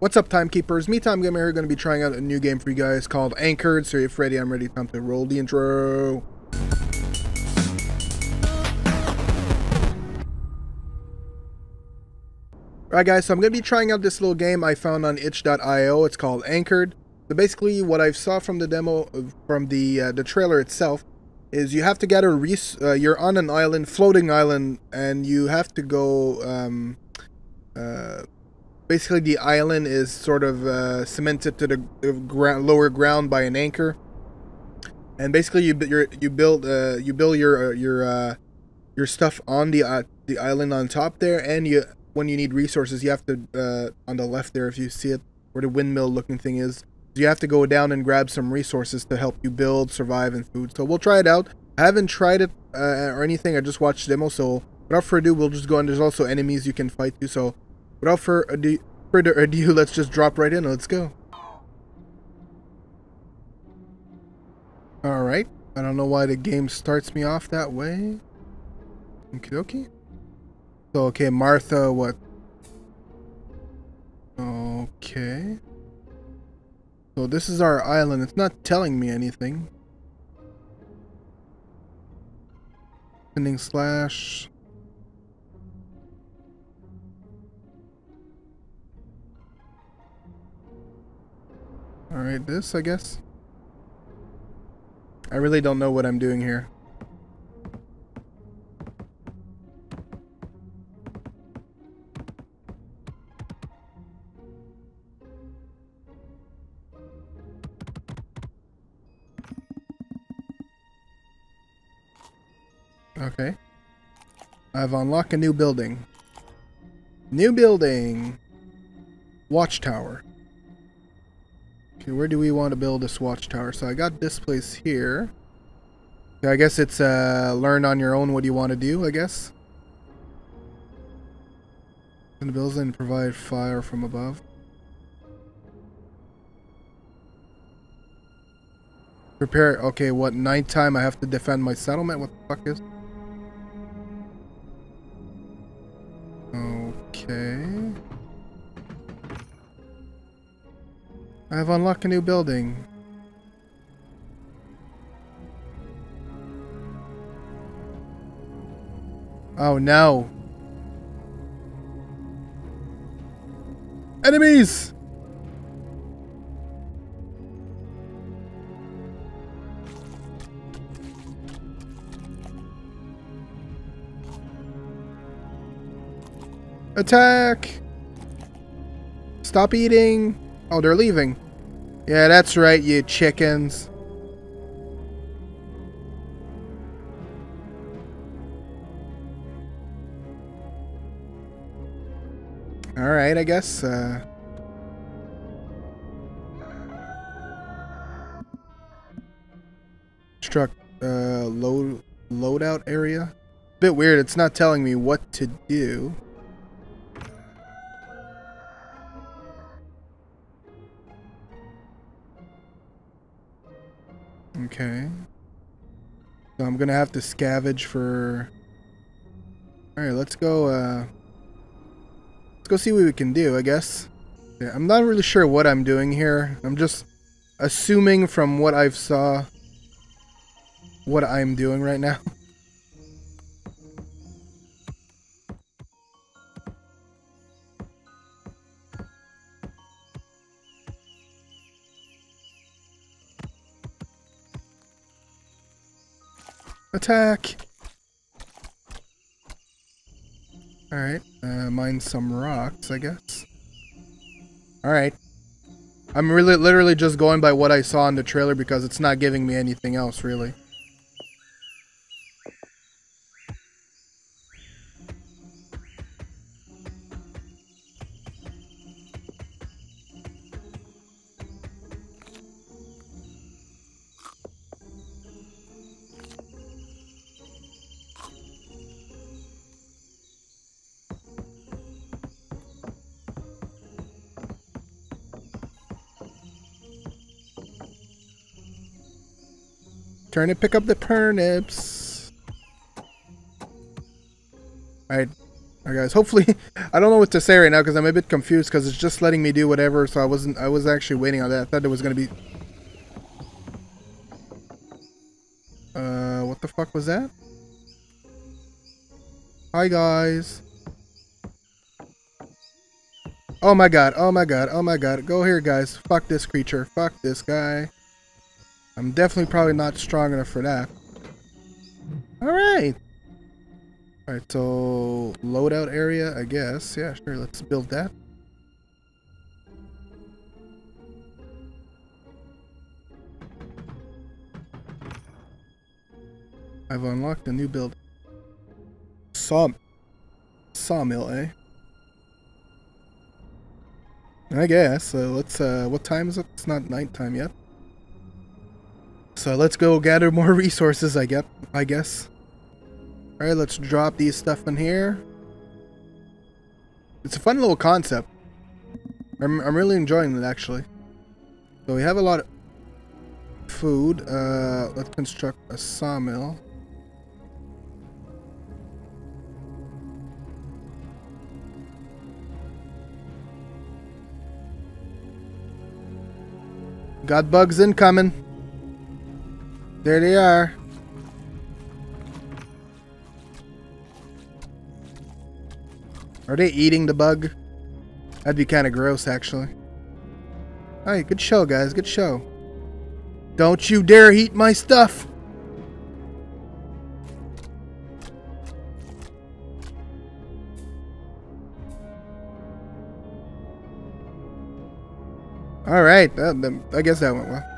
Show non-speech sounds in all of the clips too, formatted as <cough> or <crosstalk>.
What's up, timekeepers? Me-Time Gamer, here, going to be trying out a new game for you guys called Anchored. So if ready, I'm ready. Time to roll the intro. Alright guys, so I'm going to be trying out this little game I found on itch.io. It's called Anchored. So basically what I saw from the demo, from the uh, the trailer itself, is you have to gather, res uh, you're on an island, floating island, and you have to go, um, uh, basically the island is sort of uh, cemented to the, ground, lower ground by an anchor. And basically you, you build, uh, you build your, uh, your, uh, your stuff on the, uh, the island on top there, and you when you need resources, you have to, on the left there, if you see it, where the windmill looking thing is, you have to go down and grab some resources to help you build, survive, and food. So we'll try it out. I haven't tried it or anything. I just watched demo. So without further ado, we'll just go and there's also enemies you can fight too. So without further uh, ado, further ado let's just drop right in. Let's go. Alright. I don't know why the game starts me off that way. Okie dokie. So, okay, Martha, what? Okay. So this is our island. It's not telling me anything. Sending slash. Alright, this, I guess. I really don't know what I'm doing here. Okay. I've unlocked a new building. New building! Watchtower. Okay, where do we want to build this watchtower? So I got this place here. I guess it's uh, learn on your own what you want to do, I guess. And build and provide fire from above. Prepare, okay, what, nighttime I have to defend my settlement? What the fuck is Okay. I've unlocked a new building. Oh no. Enemies! Attack! Stop eating! Oh, they're leaving. Yeah, that's right, you chickens. Alright, I guess. Uh... Struck uh, load loadout area. Bit weird, it's not telling me what to do. Okay. So I'm gonna have to scavenge for... Alright, let's go, uh... Let's go see what we can do, I guess. Yeah, I'm not really sure what I'm doing here. I'm just assuming from what I've saw what I'm doing right now. <laughs> Attack! Alright, uh, mine some rocks, I guess. Alright. I'm really literally just going by what I saw in the trailer because it's not giving me anything else, really. To pick up the turnips. Alright. Alright guys, hopefully, <laughs> I don't know what to say right now because I'm a bit confused because it's just letting me do whatever, so I wasn't, I was actually waiting on that. I thought it was going to be... Uh, what the fuck was that? Hi guys. Oh my god, oh my god, oh my god. Go here guys. Fuck this creature. Fuck this guy. I'm definitely probably not strong enough for that. Alright. Alright, so loadout area, I guess. Yeah, sure, let's build that. I've unlocked a new build. Saw sawmill, eh? I guess. So let's uh what time is it? It's not nighttime yet. So let's go gather more <laughs> resources, I get I guess. Alright, let's drop these stuff in here. It's a fun little concept. I'm, I'm really enjoying it, actually. So we have a lot of food. Uh, let's construct a sawmill. Got bugs incoming. There they are. Are they eating the bug? That'd be kind of gross, actually. Alright, good show, guys. Good show. Don't you dare eat my stuff! Alright, I guess that went well.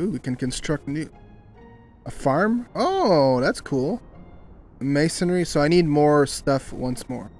Ooh, we can construct new... A farm? Oh, that's cool. Masonry, so I need more stuff once more.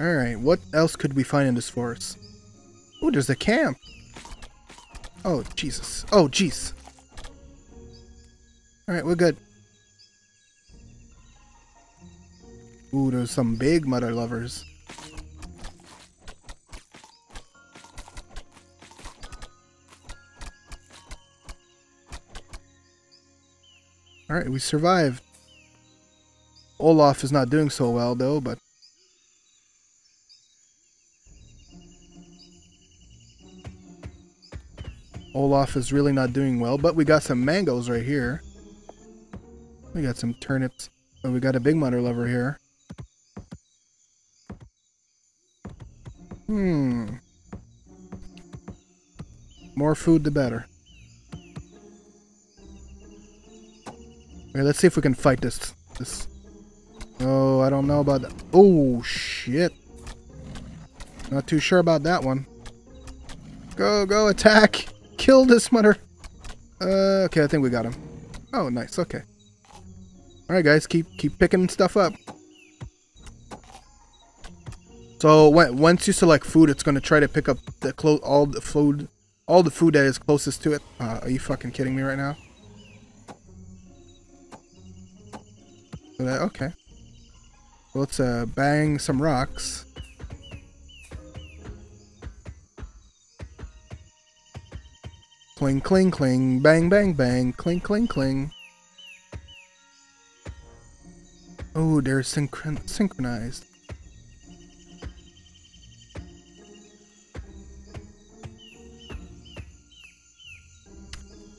Alright, what else could we find in this forest? Oh, there's a camp. Oh, Jesus. Oh, jeez. Alright, we're good. Ooh, there's some big mother lovers. Alright, we survived. Olaf is not doing so well though, but... Olaf is really not doing well, but we got some mangoes right here. We got some turnips. And we got a big mother lover here. Hmm. More food the better. Okay, let's see if we can fight this. This. Oh, I don't know about that. Oh, shit. Not too sure about that one. Go, go, attack! Kill this mother! Uh, okay, I think we got him. Oh, nice, okay. Alright, guys, keep keep picking stuff up. So, when, once you select food, it's going to try to pick up the clo all the food all the food that is closest to it. Uh, are you fucking kidding me right now? Okay. Let's uh, bang some rocks. Cling, cling, cling, bang, bang, bang, cling, cling, cling. Oh, they're synchron synchronized.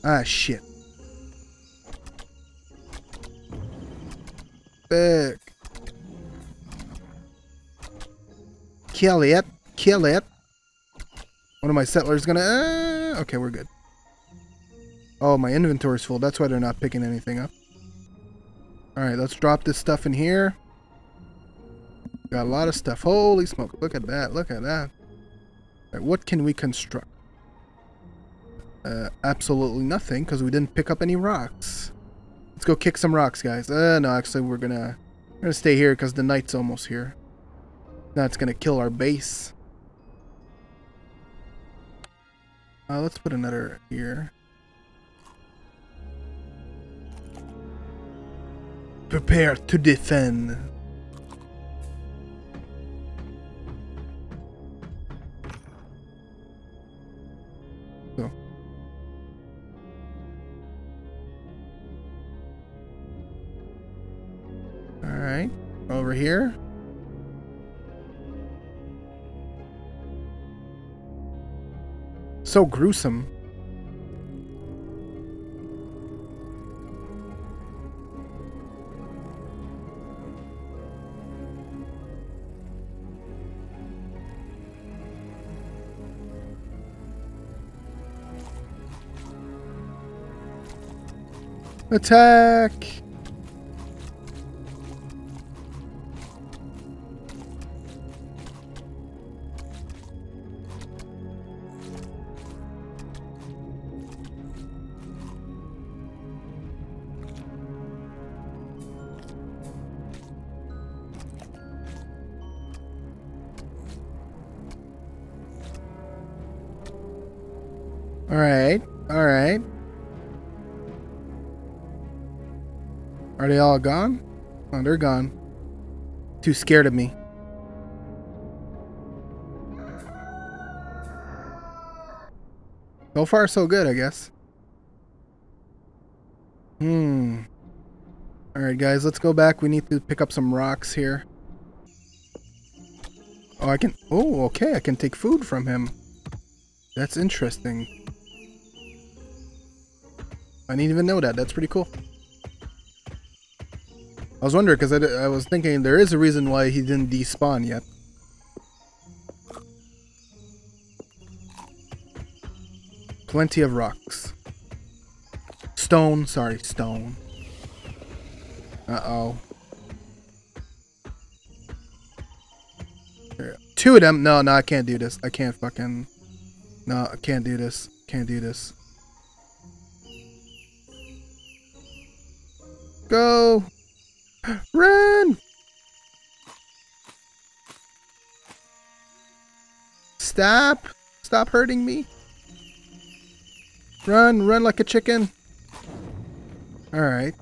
Ah, shit. Kill it. Kill it. One of my settlers is gonna... Uh, okay, we're good. Oh, my inventory's full. That's why they're not picking anything up. Alright, let's drop this stuff in here. Got a lot of stuff. Holy smoke. Look at that. Look at that. What can we construct? Uh, absolutely nothing, because we didn't pick up any rocks. Let's go kick some rocks, guys. Uh, no, actually, we're gonna, we're gonna stay here because the night's almost here. That's gonna kill our base. Uh, let's put another here. Prepare to defend. Here. So gruesome. Attack! Alright, alright. Are they all gone? Oh, they're gone. Too scared of me. So far, so good, I guess. Hmm. Alright, guys, let's go back. We need to pick up some rocks here. Oh, I can... Oh, okay, I can take food from him. That's interesting. I didn't even know that. That's pretty cool. I was wondering because I, I was thinking there is a reason why he didn't despawn yet. Plenty of rocks. Stone, sorry, stone. Uh-oh. Two of them. No, no, I can't do this. I can't fucking... No, I can't do this. Can't do this. Go! Run! Stop! Stop hurting me. Run, run like a chicken. Alright.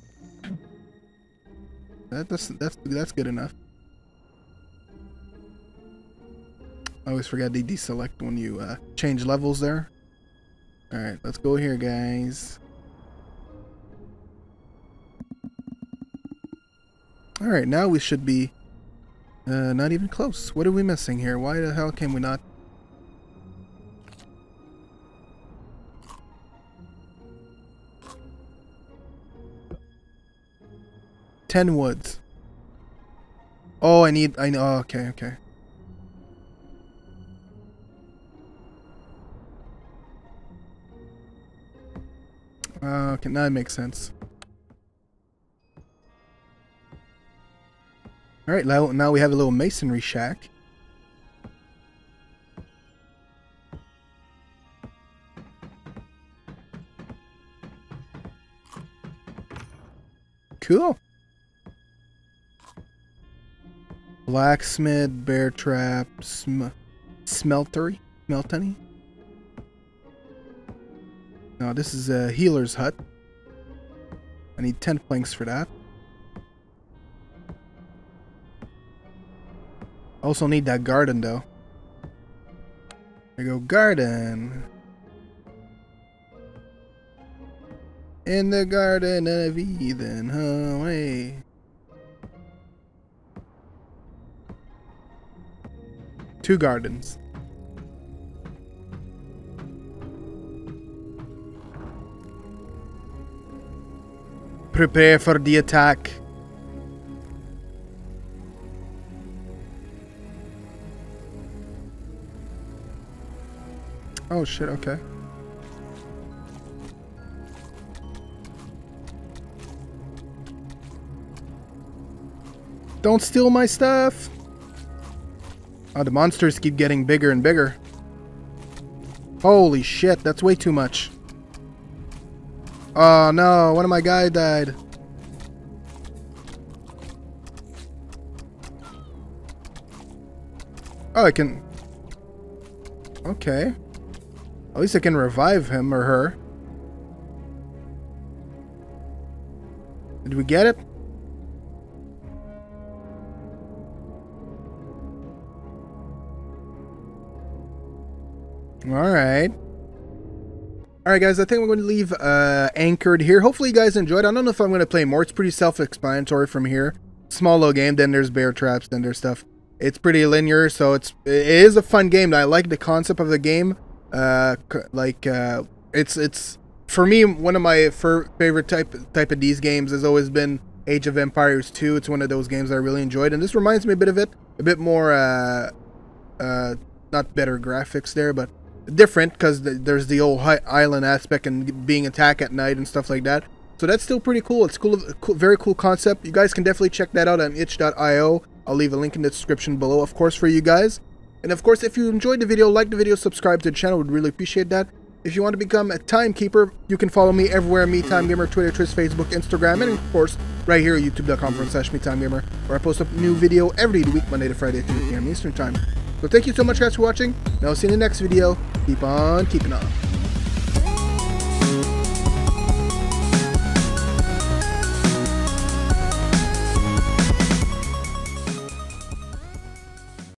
That, that's, that's, that's good enough. I always forget to deselect when you uh, change levels there. Alright, let's go here, guys. Alright, now we should be uh, not even close. What are we missing here? Why the hell can we not... Ten woods. Oh, I need... I know. Oh, okay, okay. Uh, okay, now it makes sense. Alright, now, now we have a little masonry shack. Cool. Blacksmith, bear trap, sm smeltery, smeltany. Now this is a healer's hut. I need 10 planks for that. Also need that garden though. There go garden. In the garden of Eden, away. Two gardens. Prepare for the attack. Oh shit, okay. Don't steal my stuff! Oh, the monsters keep getting bigger and bigger. Holy shit, that's way too much. Oh no, one of my guy died. Oh, I can... Okay. At least I can revive him or her. Did we get it? Alright. Alright guys, I think we're going to leave uh, anchored here. Hopefully you guys enjoyed. I don't know if I'm going to play more. It's pretty self-explanatory from here. small little game. Then there's bear traps. Then there's stuff. It's pretty linear, so it's it is a fun game. I like the concept of the game. Uh, like uh, it's it's for me one of my favorite type type of these games has always been Age of Empires 2. It's one of those games I really enjoyed, and this reminds me a bit of it. A bit more, uh, uh, not better graphics there, but different because the, there's the old island aspect and being attacked at night and stuff like that. So that's still pretty cool. It's cool very cool concept. You guys can definitely check that out on itch.io. I'll leave a link in the description below, of course, for you guys. And of course, if you enjoyed the video, like the video, subscribe to the channel. Would really appreciate that. If you want to become a timekeeper, you can follow me everywhere, me, MeTimeGamer, Twitter, Twitch, Facebook, Instagram, and of course, right here at youtube.com forward slash MeTimeGamer, where I post a new video every week, Monday to Friday, 3 p.m. Eastern Time. So thank you so much guys for watching, and I'll see you in the next video. Keep on keeping on.